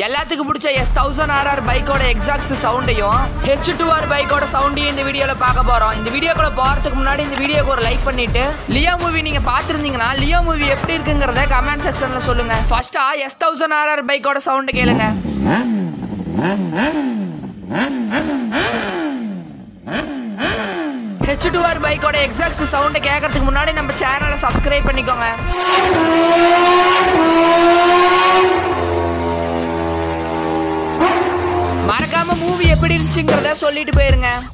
எல்லாத்துக்கும் பிடிச்ச S thousand RR பைக்கோட எக்ஸாக்ட் சவுண்டையும் ஹெச் டூ ஆர் பைக்கோட சவுண்டையும் இந்த வீடியோல பார்க்க போறோம். இந்த வீடியோக்குள்ள போறதுக்கு முன்னாடி இந்த வீடியோக்கு ஒரு லைக் பண்ணிட்டு லியோ மூவி நீங்க பார்த்திருந்தீங்கன்னா லியோ மூவி எப்படி இருக்குங்கிறத கமெண்ட் செக்ஷன்ல சொல்லுங்க. ஃபர்ஸ்டா எஸ் தௌசண்ட் ஆர்ஆர் பைக்கோட சவுண்ட் கேளுங்க. ஹெச் டூ ஆர் பைக்கோட எக்ஸாக்ட் சவுண்டை கேட்கறதுக்கு முன்னாடி நம்ம சேனலை சப்ஸ்கிரைப் பண்ணிக்கோங்க. மூவி எப்படி இருந்துச்சுங்கிறத சொல்லிட்டு போயிருங்க.